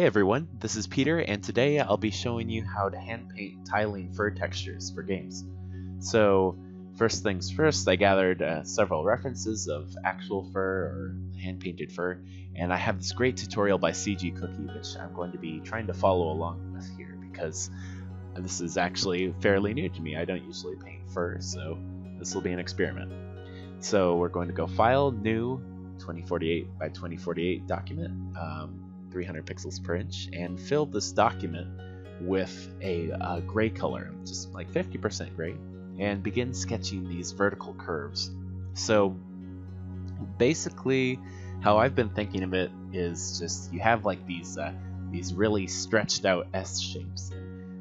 Hey everyone, this is Peter, and today I'll be showing you how to hand paint tiling fur textures for games. So, first things first, I gathered uh, several references of actual fur or hand painted fur, and I have this great tutorial by CG Cookie, which I'm going to be trying to follow along with here because this is actually fairly new to me. I don't usually paint fur, so this will be an experiment. So, we're going to go File, New, 2048 by 2048 document. Um, 300 pixels per inch and fill this document with a, a gray color, just like 50% gray, and begin sketching these vertical curves. So basically, how I've been thinking of it is just you have like these uh, these really stretched out S shapes.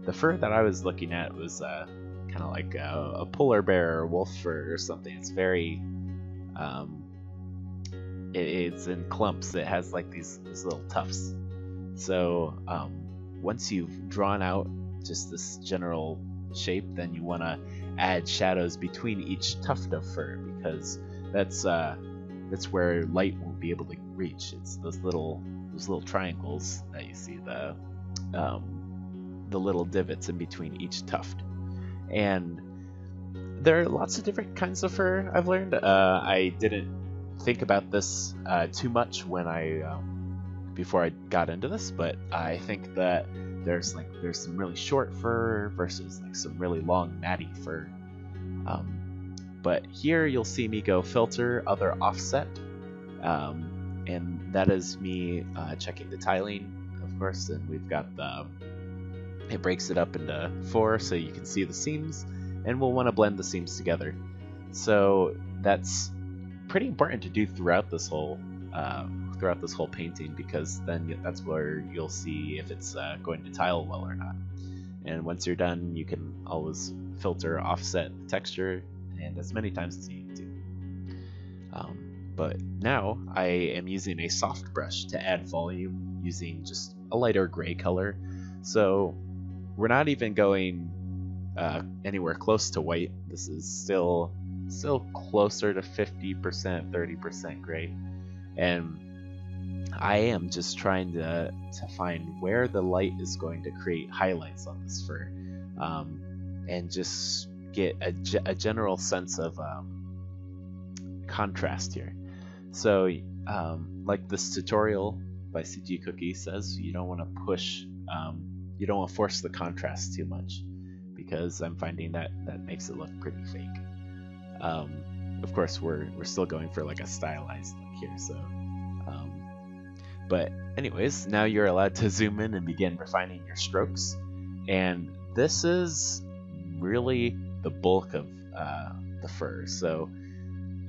The fur that I was looking at was uh, kind of like a, a, polar bear or wolf fur or something. It's very um, it, it's in clumps. It has like these, these little tufts. So um, once you've drawn out just this general shape, then you want to add shadows between each tuft of fur because that's uh, that's where light won't be able to reach. It's those little those little triangles that you see the um, the little divots in between each tuft, and there are lots of different kinds of fur. I've learned. Uh, I didn't think about this uh, too much when I um, before I got into this, but I think that there's like there's some really short fur versus like some really long natty fur. Um, but here you'll see me go filter other offset, um, and that is me uh, checking the tiling, of course. And we've got the it breaks it up into four so you can see the seams, and we'll want to blend the seams together. So that's pretty important to do throughout this whole uh, throughout this whole painting because then that's where you'll see if it's uh, going to tile well or not. And once you're done, you can always filter, offset the texture, and as many times as you need to. Um, but now I am using a soft brush to add volume using just a lighter gray color. So we're not even going uh, anywhere close to white. This is still still closer to 50%, 30% gray. And I am just trying to, to find where the light is going to create highlights on this fur um, and just get a, a general sense of um, contrast here. So, um, like this tutorial by CG Cookie says, you don't want to push, um, you don't want to force the contrast too much because I'm finding that that makes it look pretty fake. Um, of course, we're we're still going for like a stylized look here. So, um, but anyways, now you're allowed to zoom in and begin refining your strokes, and this is really the bulk of uh, the fur. So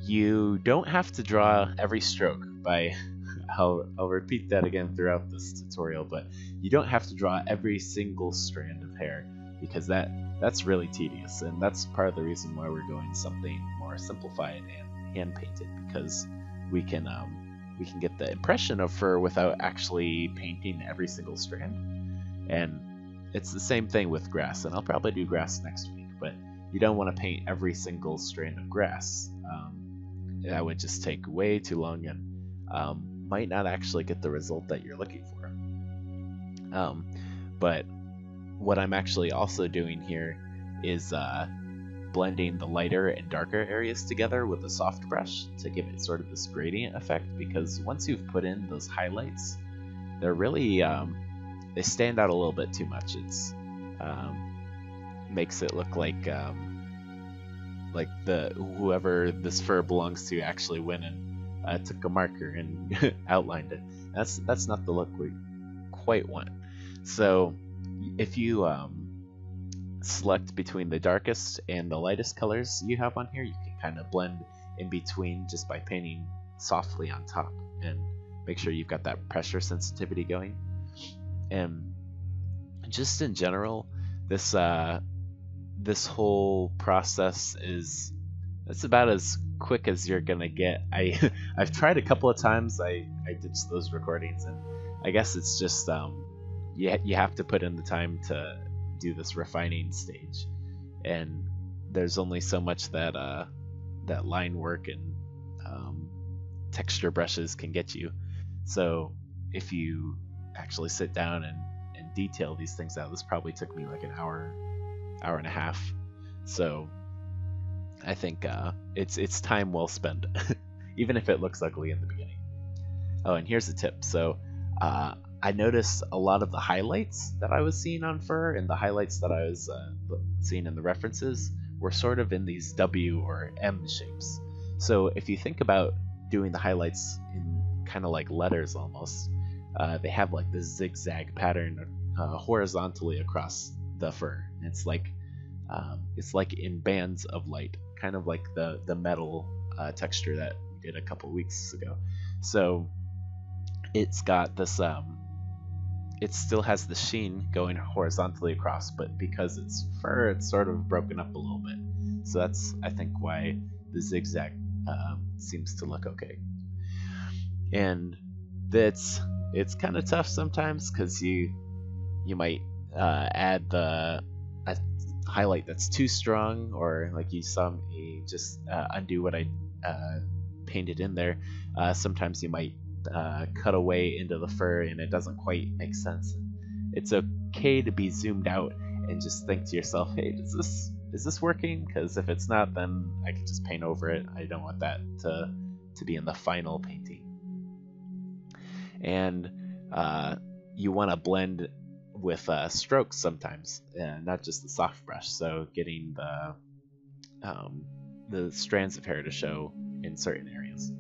you don't have to draw every stroke by I'll, I'll repeat that again throughout this tutorial, but you don't have to draw every single strand of hair because that that's really tedious, and that's part of the reason why we're going something more simplified and hand painted because we can um, we can get the impression of fur without actually painting every single strand. And it's the same thing with grass, and I'll probably do grass next week, but you don't want to paint every single strand of grass. Um, that would just take way too long and um, might not actually get the result that you're looking for. Um, but what I'm actually also doing here is uh, blending the lighter and darker areas together with a soft brush to give it sort of this gradient effect because once you've put in those highlights, they're really, um, they stand out a little bit too much. It's, um, makes it look like, um, like the, whoever this fur belongs to actually went and uh, took a marker and outlined it. That's, that's not the look we quite want. So, if you um, select between the darkest and the lightest colors you have on here, you can kind of blend in between just by painting softly on top and make sure you've got that pressure sensitivity going. And just in general, this uh, this whole process is it's about as quick as you're gonna get. I I've tried a couple of times. I I ditched those recordings, and I guess it's just um, you, you have to put in the time to do this refining stage and there's only so much that uh, that line work and um, texture brushes can get you so if you actually sit down and, and detail these things out. This probably took me like an hour, hour and a half. So I think uh, it's it's time well spent, even if it looks ugly in the beginning. Oh, and here's a tip. So uh, I noticed a lot of the highlights that I was seeing on fur and the highlights that I was uh, seeing in the references were sort of in these W or M shapes. So if you think about doing the highlights in kind of like letters almost, uh, they have like this zigzag pattern uh, horizontally across the fur. It's like um, it's like in bands of light, kind of like the the metal uh, texture that we did a couple weeks ago. So it's got this um, it still has the sheen going horizontally across, but because it's fur, it's sort of broken up a little bit. So that's, I think, why the zigzag um, seems to look okay. And that's it's kind of tough sometimes because you you might uh, add the a highlight that's too strong, or like you saw me just uh, undo what I uh, painted in there. Uh, sometimes you might uh, cut away into the fur and it doesn't quite make sense. It's okay to be zoomed out and just think to yourself, hey, is this is this working? Because if it's not, then I can just paint over it. I don't want that to to be in the final painting. And uh, you want to blend with uh, strokes sometimes, uh, not just the soft brush. So getting the um, the strands of hair to show in certain areas.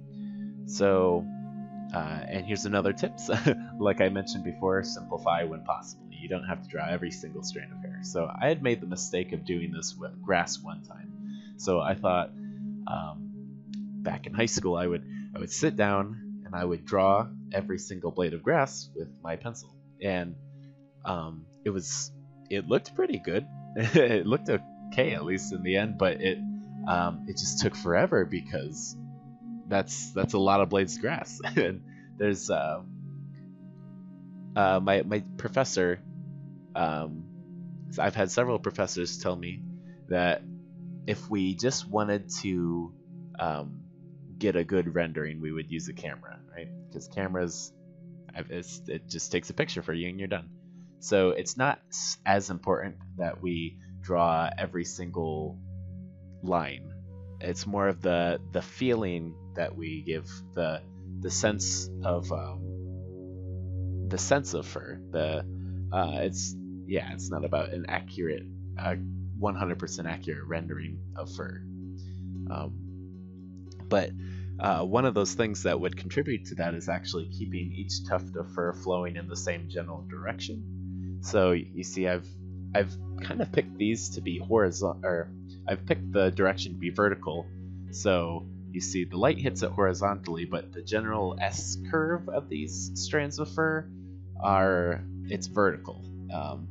So uh, and here's another tip. like I mentioned before, simplify when possible. You don't have to draw every single strand of hair. So I had made the mistake of doing this with grass one time. So I thought um, back in high school I would I would sit down and I would draw every single blade of grass with my pencil. And um, it was it looked pretty good. it looked okay at least in the end, but it um, it just took forever because that's that's a lot of blades of grass. and there's uh, uh, my my professor. Um, I've had several professors tell me that if we just wanted to um, get a good rendering, we would use a camera, right? Because cameras, it just takes a picture for you and you're done. So it's not as important that we draw every single line. It's more of the the feeling that we give the the sense of um, the sense of fur. The uh, it's yeah, it's not about an accurate, uh, 100% accurate rendering of fur. Um, but uh, one of those things that would contribute to that is actually keeping each tuft of fur flowing in the same general direction. So you see, I've I've kind of picked these to be horizontal, or I've picked the direction to be vertical. So you see the light hits it horizontally, but the general S curve of these strands of fur are it's vertical. Um,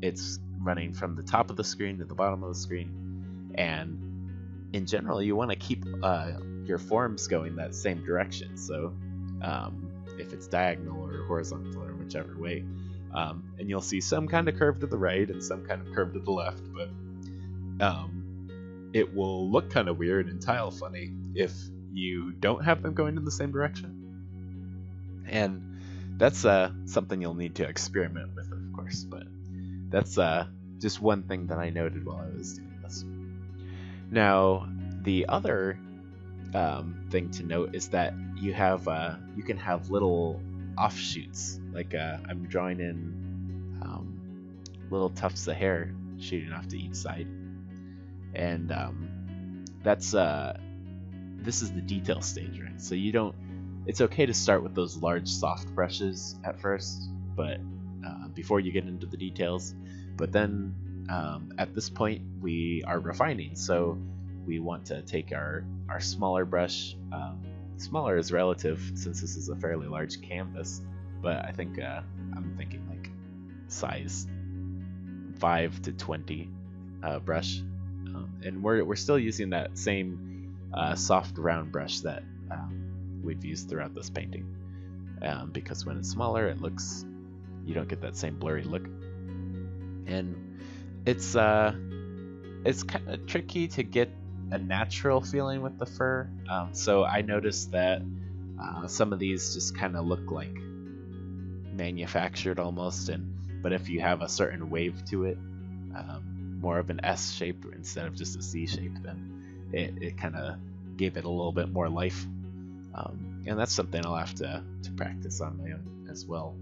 it's running from the top of the screen to the bottom of the screen, and in general, you want to keep uh, your forms going that same direction. So um, if it's diagonal or horizontal or whichever way, um, and you'll see some kind of curve to the right and some kind of curve to the left, but um, it will look kind of weird and tile funny if you don't have them going in the same direction. And that's uh, something you'll need to experiment with, of course, but that's uh, just one thing that I noted while I was doing this. Now, the other um, thing to note is that you have uh, you can have little offshoots. Like uh, I'm drawing in um, little tufts of hair shooting off to each side and um, that's uh, this is the detail stage, right? So you don't. It's okay to start with those large soft brushes at first, but uh, before you get into the details. But then um, at this point we are refining, so we want to take our our smaller brush. Um, smaller is relative since this is a fairly large canvas, but I think uh, I'm thinking like size five to twenty uh, brush um, and we're, we're still using that same uh, soft round brush that um, we've used throughout this painting. Um, because when it's smaller, it looks, you don't get that same blurry look. And it's, uh, it's kind of tricky to get a natural feeling with the fur. Um, so I noticed that uh, some of these just kind of look like manufactured almost, and but if you have a certain wave to it, um, more of an S shape instead of just a C shape, then it, it kind of gave it a little bit more life. Um, and that's something I'll have to, to practice on my own as well.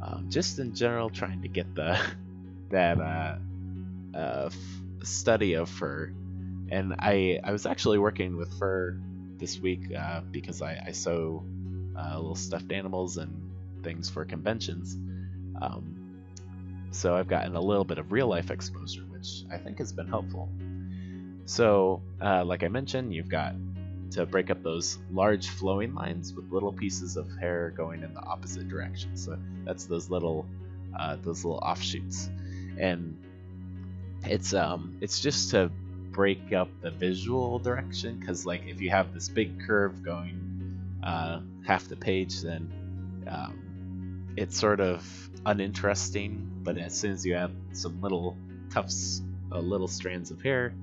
Um, just in general, trying to get the that uh, uh, f- study of fur. And I I was actually working with fur this week uh, because I, I sew uh, little stuffed animals and things for conventions. Um, so I've gotten a little bit of real life exposure, which I think has been helpful. So, uh, like I mentioned, you've got to break up those large flowing lines with little pieces of hair going in the opposite direction. So that's those little uh, those little offshoots, and it's um it's just to break up the visual direction because like if you have this big curve going uh, half the page, then um, it's sort of uninteresting. But as soon as you add some little tufts, uh, little strands of hair,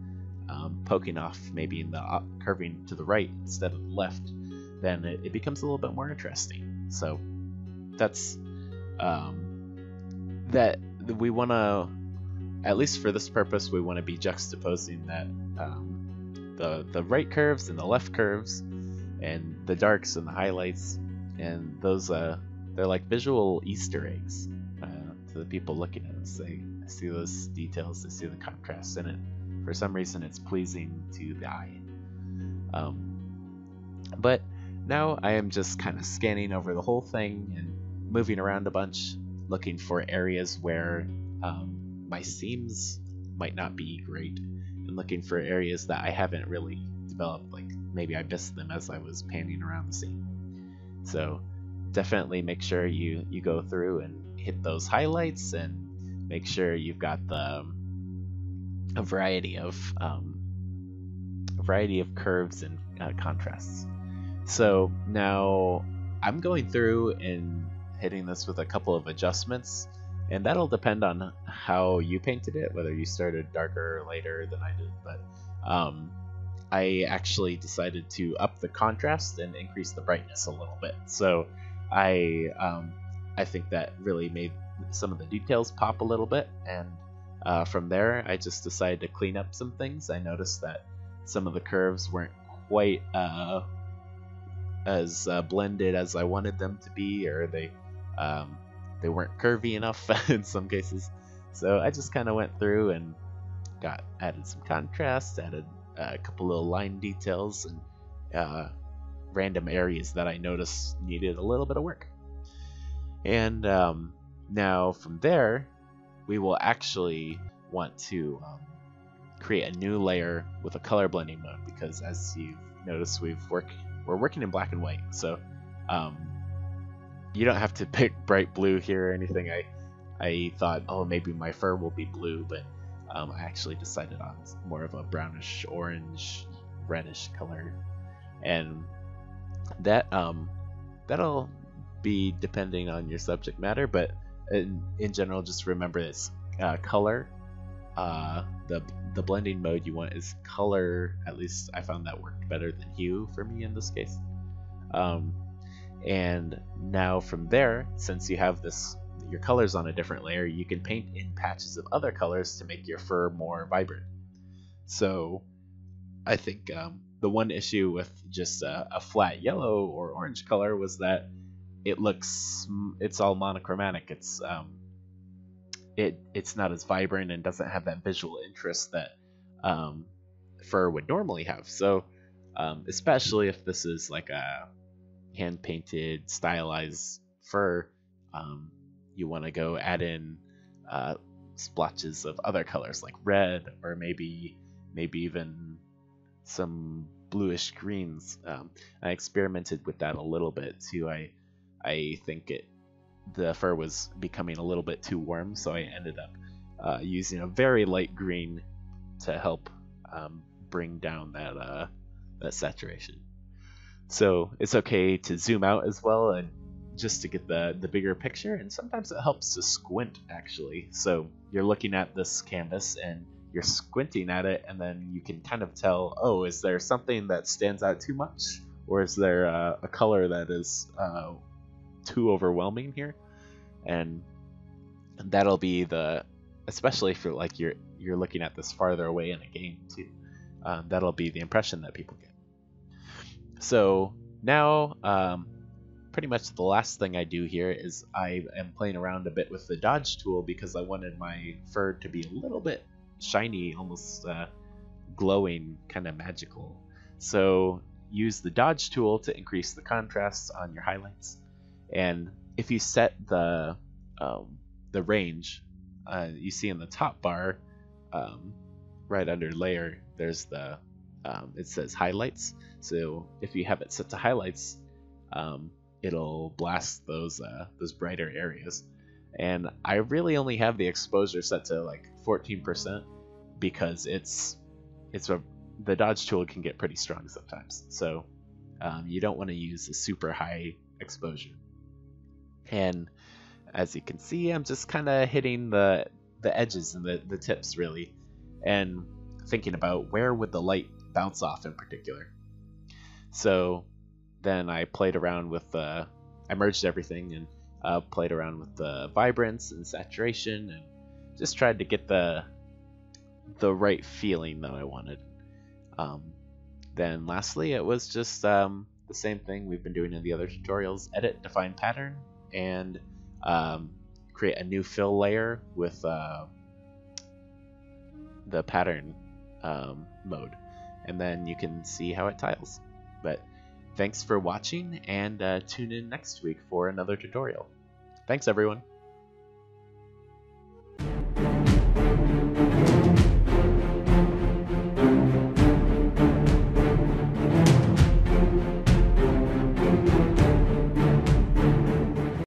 um, poking off maybe in the uh, curving to the right instead of the left, then it, it becomes a little bit more interesting. So that's um, that we want to, at least for this purpose, we want to be juxtaposing that um, the the right curves and the left curves, and the darks and the highlights, and those uh, they're like visual Easter eggs uh, to the people looking at us. They see those details, to see the contrast in it for some reason it's pleasing to the eye. Um, but now I am just kind of scanning over the whole thing and moving around a bunch, looking for areas where um, my seams might not be great, and looking for areas that I haven't really developed. Like maybe I missed them as I was panning around the scene. So definitely make sure you you go through and hit those highlights and make sure you've got the a variety of um, a variety of curves and uh, contrasts. So now I'm going through and hitting this with a couple of adjustments, and that'll depend on how you painted it, whether you started darker or later than I did. But um, I actually decided to up the contrast and increase the brightness a little bit. So I um, I think that really made some of the details pop a little bit, and uh, from there, I just decided to clean up some things. I noticed that some of the curves weren't quite uh, as uh, blended as I wanted them to be, or they um, they weren't curvy enough in some cases. So I just kind of went through and got added some contrast, added a couple little line details, and uh, random areas that I noticed needed a little bit of work. And um, now from there, we will actually want to um, create a new layer with a color blending mode because as you've noticed we've work we're working in black and white. So um, you don't have to pick bright blue here or anything. I I thought oh maybe my fur will be blue but um, I actually decided on more of a brownish orange reddish color. And that um that'll be depending on your subject matter but in, in general, just remember this uh, color. Uh, the the blending mode you want is color. At least I found that worked better than hue for me in this case. Um, and now from there, since you have this your colors on a different layer, you can paint in patches of other colors to make your fur more vibrant. So I think um, the one issue with just a, a, flat yellow or orange color was that it looks it's all monochromatic. It's um, it it's not as vibrant and doesn't have that visual interest that um, fur would normally have. So um, especially if this is like a hand painted stylized fur, um, you want to go add in uh, splotches of other colors like red or maybe maybe even some bluish greens. Um, I experimented with that a little bit too. I I think it the fur was becoming a little bit too warm, so I ended up uh, using a very light green to help um, bring down that uh, that saturation. So it's okay to zoom out as well and just to get the the bigger picture. And sometimes it helps to squint actually. So you're looking at this canvas and you're squinting at it, and then you can kind of tell, oh, is there something that stands out too much, or is there uh, a color that is uh, too overwhelming here. and that'll be the especially if you're like you're you're looking at this farther away in a game too. Um, that'll be the impression that people get. So now, um, pretty much the last thing I do here is I am playing around a bit with the dodge tool because I wanted my fur to be a little bit shiny, almost uh, glowing, kind of magical. So use the dodge tool to increase the contrast on your highlights. And if you set the um, the range, uh, you see in the top bar, um, right under layer, there's the um, it says highlights. So if you have it set to highlights, um, it'll blast those uh, those brighter areas. And I really only have the exposure set to like 14% because it's it's a the dodge tool can get pretty strong sometimes. So um, you don't want to use a super high exposure. And as you can see, I'm just kind of hitting the the edges and the, the tips really, and thinking about where would the light bounce off in particular. So then I played around with the, I merged everything and uh, played around with the vibrance and saturation and just tried to get the the right feeling that I wanted. Um, then lastly, it was just um, the same thing we've been doing in the other tutorials: edit, define pattern, and um, create a new fill layer with uh, the pattern um, mode, and then you can see how it tiles. But thanks for watching, and uh, tune in next week for another tutorial. Thanks, everyone.